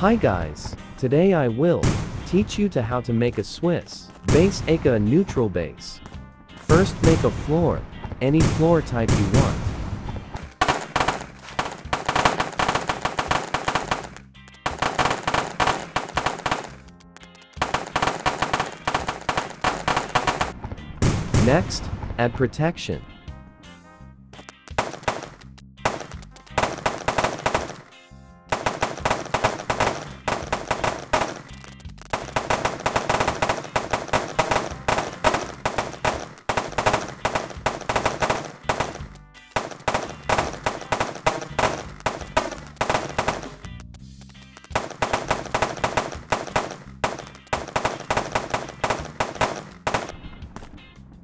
Hi guys, today I will teach you to how to make a Swiss base aka a neutral base. First make a floor, any floor type you want. Next, add protection.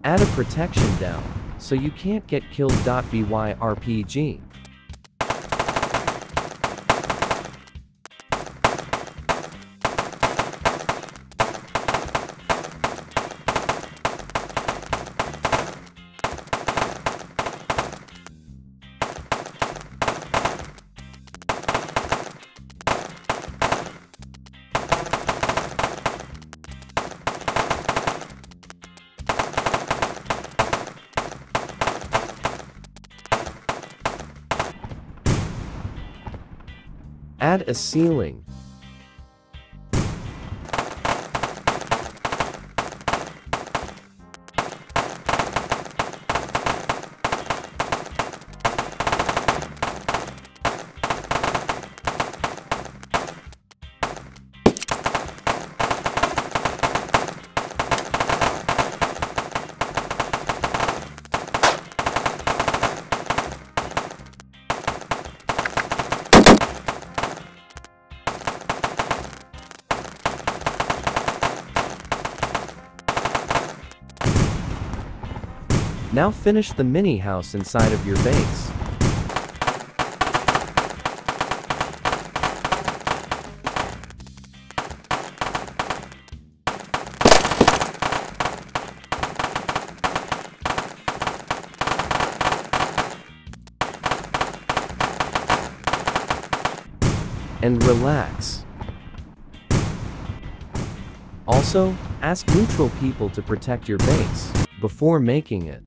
Add a protection down, so you can't get killed. By RPG. Add a ceiling. Now finish the mini house inside of your base. And relax. Also, ask neutral people to protect your base before making it.